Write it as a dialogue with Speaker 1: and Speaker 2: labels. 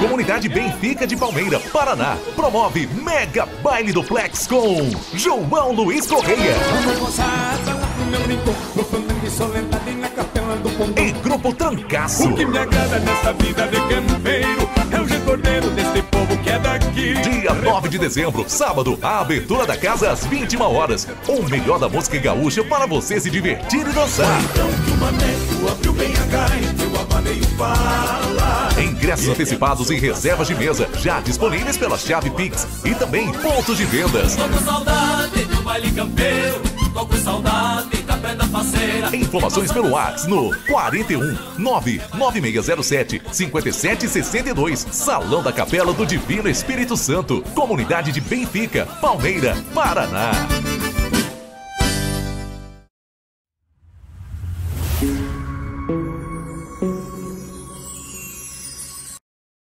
Speaker 1: Comunidade Benfica de Palmeira, Paraná. Promove Mega Baile do Plex com João Luiz Correia. E Grupo Trancaço.
Speaker 2: O que me agrada nessa vida de campeiro é o retorneiro desse povo que é daqui.
Speaker 1: Dia 9 de dezembro, sábado, a abertura da casa às 21 horas. O melhor da música gaúcha para você se divertir e dançar.
Speaker 2: Então que o maneco abriu bem a gaita, eu abanei o fala
Speaker 1: ingressos antecipados e reservas de mesa já disponíveis pela chave Pix e também pontos de vendas. Informações pelo WhatsApp no 41 99607 5762. Salão da Capela do Divino Espírito Santo. Comunidade de Benfica, Palmeira, Paraná.